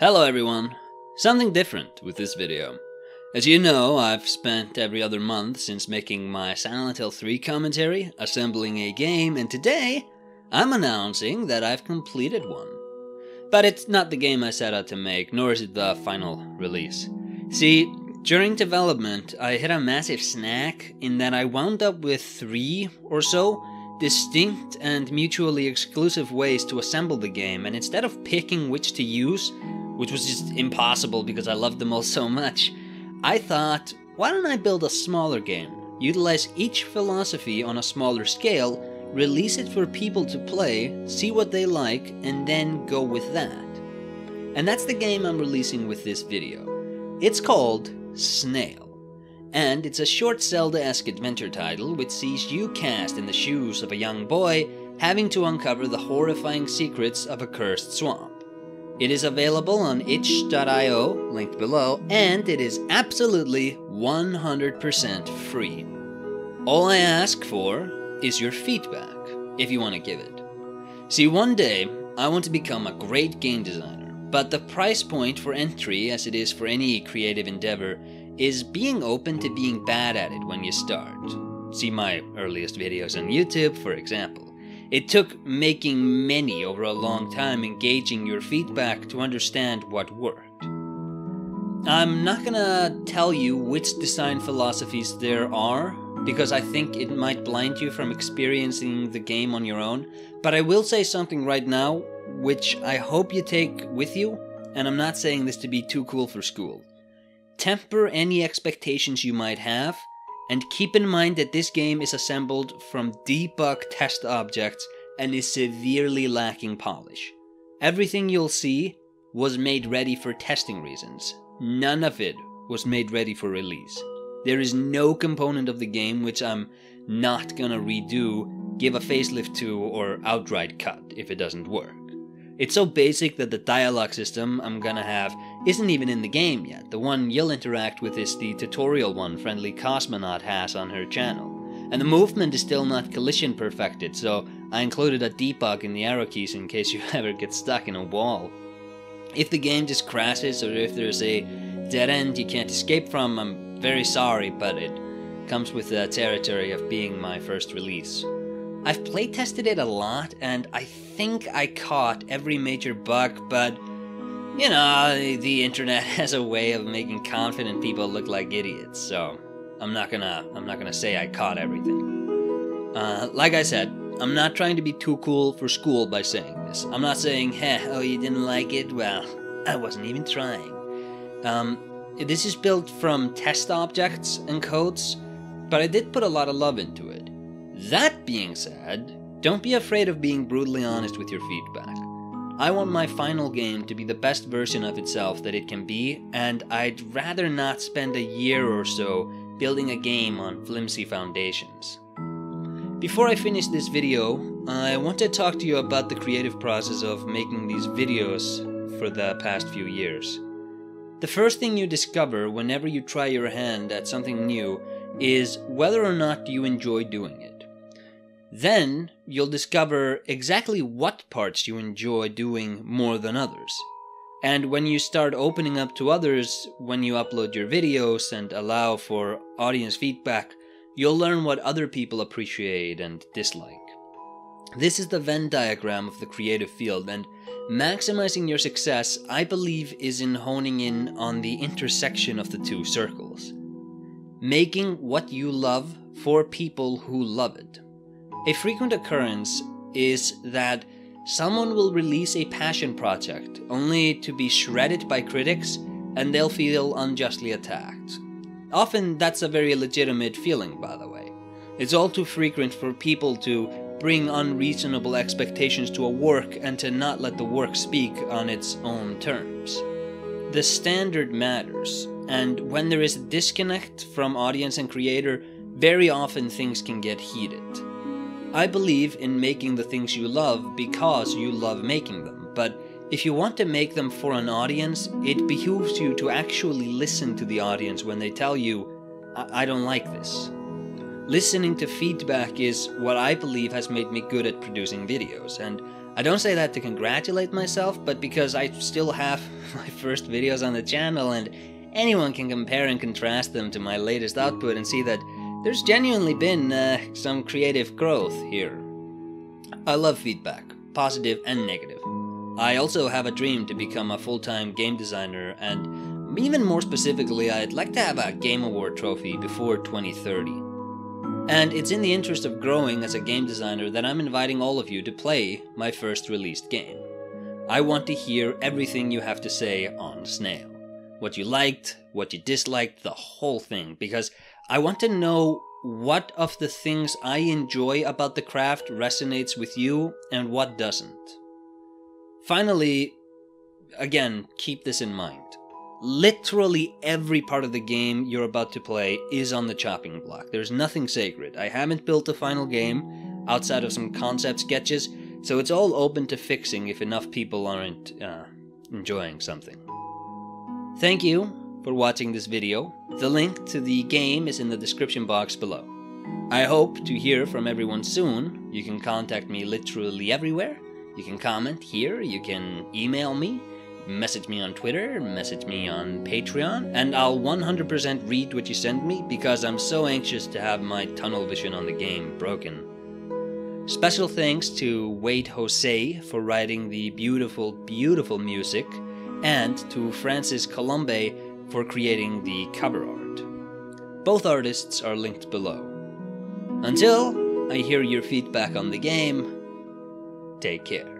Hello everyone! Something different with this video. As you know, I've spent every other month since making my Silent Hill 3 commentary, assembling a game, and today I'm announcing that I've completed one. But it's not the game I set out to make, nor is it the final release. See, during development, I hit a massive snack in that I wound up with three or so distinct and mutually exclusive ways to assemble the game, and instead of picking which to use, which was just impossible because I loved them all so much, I thought, why don't I build a smaller game? Utilize each philosophy on a smaller scale, release it for people to play, see what they like, and then go with that. And that's the game I'm releasing with this video. It's called Snail. And it's a short Zelda esque adventure title which sees you cast in the shoes of a young boy having to uncover the horrifying secrets of a cursed swamp. It is available on itch.io, linked below, and it is absolutely 100% free. All I ask for is your feedback, if you want to give it. See, one day, I want to become a great game designer, but the price point for entry, as it is for any creative endeavor, is being open to being bad at it when you start. See my earliest videos on YouTube, for example. It took making many over a long time engaging your feedback to understand what worked. I'm not gonna tell you which design philosophies there are, because I think it might blind you from experiencing the game on your own, but I will say something right now which I hope you take with you, and I'm not saying this to be too cool for school. Temper any expectations you might have, and keep in mind that this game is assembled from debug test objects and is severely lacking polish. Everything you'll see was made ready for testing reasons. None of it was made ready for release. There is no component of the game which I'm not gonna redo, give a facelift to, or outright cut if it doesn't work. It's so basic that the dialogue system I'm gonna have isn't even in the game yet. The one you'll interact with is the tutorial one Friendly Cosmonaut has on her channel. And the movement is still not collision perfected, so I included a debug in the arrow keys in case you ever get stuck in a wall. If the game just crashes or if there's a dead end you can't escape from, I'm very sorry, but it comes with the territory of being my first release. I've playtested it a lot, and I think I caught every major bug, but you know, the internet has a way of making confident people look like idiots, so I'm not gonna I'm not gonna say I caught everything. Uh, like I said, I'm not trying to be too cool for school by saying this. I'm not saying, "Heh, oh, you didn't like it? Well, I wasn't even trying." Um, this is built from test objects and codes, but I did put a lot of love into it. That being said, don't be afraid of being brutally honest with your feedback. I want my final game to be the best version of itself that it can be, and I'd rather not spend a year or so building a game on flimsy foundations. Before I finish this video, I want to talk to you about the creative process of making these videos for the past few years. The first thing you discover whenever you try your hand at something new is whether or not you enjoy doing it. Then you'll discover exactly what parts you enjoy doing more than others. And when you start opening up to others, when you upload your videos and allow for audience feedback, you'll learn what other people appreciate and dislike. This is the Venn diagram of the creative field, and maximizing your success, I believe, is in honing in on the intersection of the two circles. Making what you love for people who love it. A frequent occurrence is that someone will release a passion project only to be shredded by critics and they'll feel unjustly attacked. Often that's a very legitimate feeling, by the way. It's all too frequent for people to bring unreasonable expectations to a work and to not let the work speak on its own terms. The standard matters, and when there is a disconnect from audience and creator, very often things can get heated. I believe in making the things you love because you love making them, but if you want to make them for an audience, it behooves you to actually listen to the audience when they tell you, I, I don't like this. Listening to feedback is what I believe has made me good at producing videos, and I don't say that to congratulate myself, but because I still have my first videos on the channel and anyone can compare and contrast them to my latest output and see that there's genuinely been uh, some creative growth here. I love feedback, positive and negative. I also have a dream to become a full-time game designer and even more specifically I'd like to have a Game Award trophy before 2030. And it's in the interest of growing as a game designer that I'm inviting all of you to play my first released game. I want to hear everything you have to say on Snail. What you liked, what you disliked, the whole thing, because I want to know what of the things I enjoy about the craft resonates with you and what doesn't. Finally, again, keep this in mind. Literally every part of the game you're about to play is on the chopping block. There's nothing sacred. I haven't built a final game outside of some concept sketches, so it's all open to fixing if enough people aren't uh, enjoying something. Thank you for watching this video. The link to the game is in the description box below. I hope to hear from everyone soon. You can contact me literally everywhere. You can comment here, you can email me, message me on Twitter, message me on Patreon, and I'll 100% read what you send me because I'm so anxious to have my tunnel vision on the game broken. Special thanks to Wade Josey for writing the beautiful, beautiful music, and to Francis Coulombe for creating the cover art. Both artists are linked below. Until I hear your feedback on the game, take care.